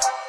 Bye.